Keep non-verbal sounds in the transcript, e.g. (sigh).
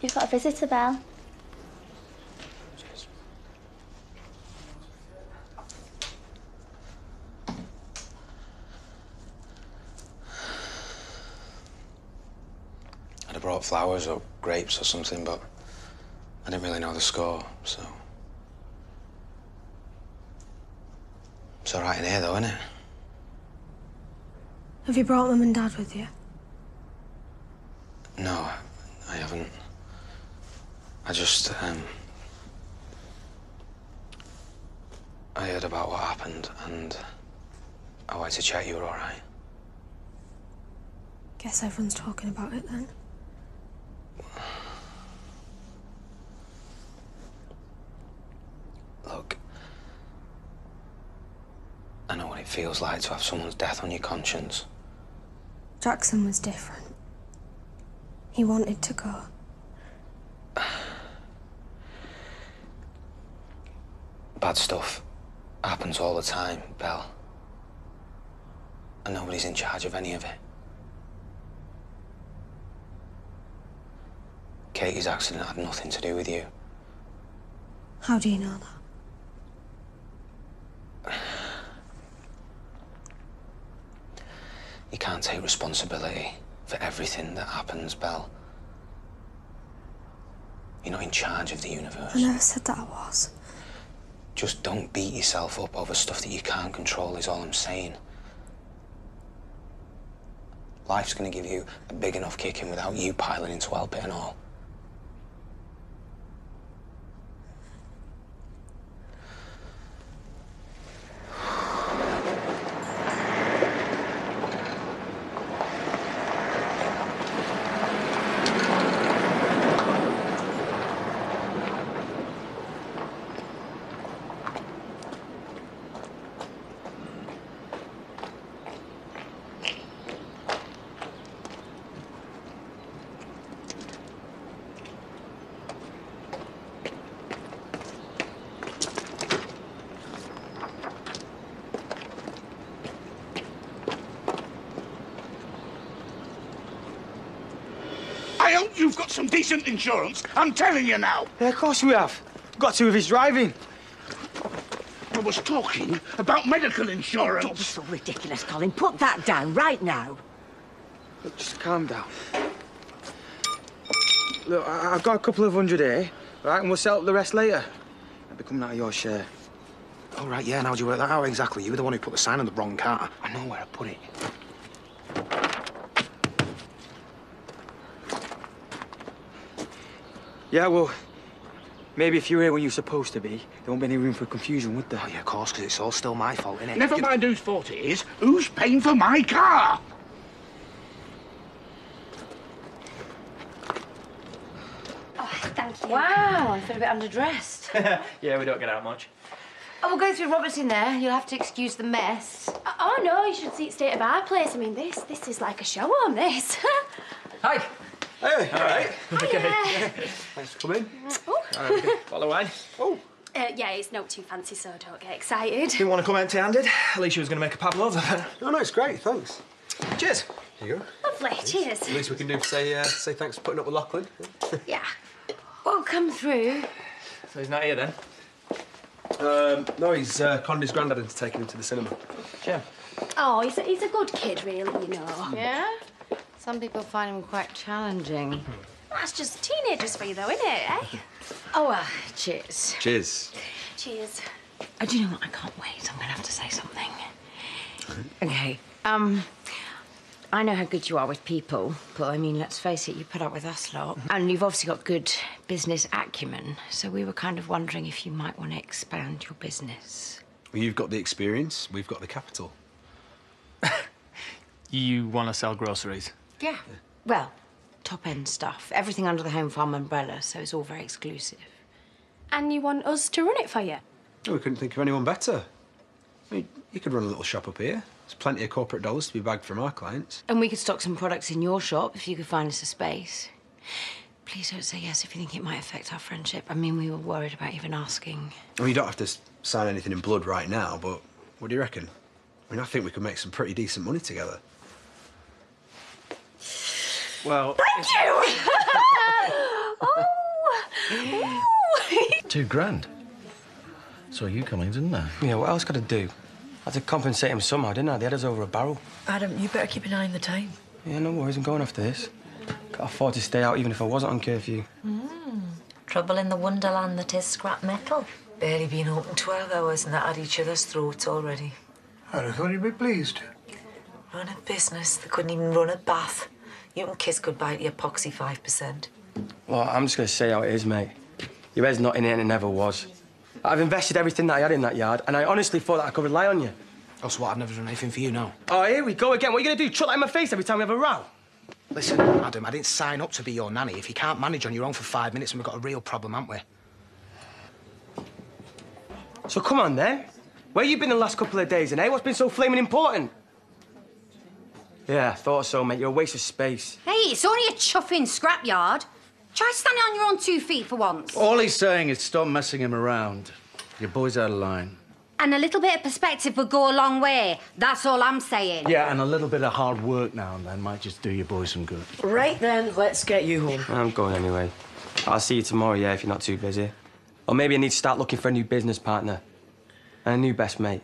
You've got a visitor, Belle. I'd have brought flowers or grapes or something, but I didn't really know the score, so. It's all right in here, though, isn't it? Have you brought Mum and Dad with you? No, I haven't. I just, um. I heard about what happened, and I wanted to check you were all right. Guess everyone's talking about it then. Look, I know what it feels like to have someone's death on your conscience. Jackson was different. He wanted to go. Bad stuff happens all the time, Belle. And nobody's in charge of any of it. Katie's accident had nothing to do with you. How do you know that? You can't take responsibility for everything that happens, Belle. You're not in charge of the universe. I never said that I was. Just don't beat yourself up over stuff that you can't control, is all I'm saying. Life's gonna give you a big enough kicking without you piling in to help it and all. Hope you've got some decent insurance. I'm telling you now. Yeah, of course we have. Got to with his driving. I was talking about medical insurance. Don't be so ridiculous, Colin. Put that down right now. Look, just calm down. Look, I- I've got a couple of hundred here, right, and we'll settle the rest later. It'll be coming out of your share. All right, yeah, and how'd you work that out exactly? You were the one who put the sign on the wrong car. I know where I put it. Yeah, well, maybe if you're here when you're supposed to be, there won't be any room for confusion, would there? Oh, yeah, of course, because it's all still my fault, innit? Never mind whose fault it is. Who's paying for my car? Oh, thank you. Wow, I feel a bit underdressed. (laughs) yeah, we don't get out much. Oh, we'll go through Robert's in there. You'll have to excuse the mess. Oh, oh no, you should see the state of our place. I mean, this this is like a show on This. (laughs) Hi. Hey, All right. Hiya. thanks for coming. Bottle of wine. Oh, Uh, yeah, it's not too fancy, so don't get excited. Didn't want to come empty-handed. Alicia was going to make a pavlova. No, no, it's great, thanks. Cheers. Here you go. Lovely. Cheers. The least we can do to say, uh, say thanks for putting up with Lachlan. Yeah. Well, come through. So he's not here then. Um, no, he's uh, conned his granddad into taking him to the cinema. Sure. Oh, he's a, he's a good kid, really. You know. Yeah? Some people find him quite challenging. That's just teenagers for you, though, isn't it? Eh? Oh, well, cheers. Cheers. Cheers. Oh, do you know what? I can't wait. I'm going to have to say something. Okay. Um, I know how good you are with people, but I mean, let's face it, you put up with us lot. And you've obviously got good business acumen. So we were kind of wondering if you might want to expand your business. Well, you've got the experience, we've got the capital. (laughs) You want to sell groceries? Yeah. Well, top end stuff. Everything under the home farm umbrella, so it's all very exclusive. And you want us to run it for you? Oh, we couldn't think of anyone better. I mean, you could run a little shop up here. There's plenty of corporate dollars to be bagged from our clients. And we could stock some products in your shop if you could find us a space. Please don't say yes if you think it might affect our friendship. I mean, we were worried about even asking. I mean, you don't have to sign anything in blood right now, but what do you reckon? I mean, I think we could make some pretty decent money together. Well, Thank you! (laughs) oh! two grand. Saw you coming, didn't I? Yeah, what else could I do? I had to compensate him somehow, didn't I? They had us over a barrel. Adam, you better keep an eye on the time. Yeah, no worries, I'm going after this. Can't afford to stay out even if I wasn't on curfew. Hmm. Trouble in the wonderland that is scrap metal. Barely been open 12 hours and they're at each other's throats already. I thought you'd be pleased. Run a business, they couldn't even run a bath. You can kiss goodbye to your poxy 5%. Well, I'm just gonna say how it is, mate. Your head's not in it and it never was. I've invested everything that I had in that yard, and I honestly thought that I could rely on you. Also, what? I've never done anything for you now. Oh, here we go again. What are you gonna do? Chuck that in my face every time we have a row? Listen, Adam, I didn't sign up to be your nanny. If you can't manage on your own for five minutes, then we've got a real problem, haven't we? So come on then. Where you been the last couple of days, and eh? What's been so flaming important? Yeah, I thought so, mate. You're a waste of space. Hey, it's only a chuffing scrapyard. Try standing on your own two feet for once. All he's saying is stop messing him around. Your boy's out of line. And a little bit of perspective would go a long way. That's all I'm saying. Yeah, and a little bit of hard work now and then might just do your boy some good. Right then, let's get you home. I'm going anyway. I'll see you tomorrow, yeah, if you're not too busy. Or maybe I need to start looking for a new business partner and a new best mate.